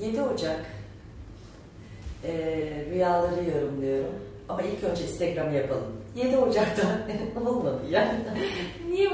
7 Ocak e, rüyaları yorumluyorum. Ama ilk önce Instagram'ı yapalım. 7 Ocak'ta olmadı yani. Niye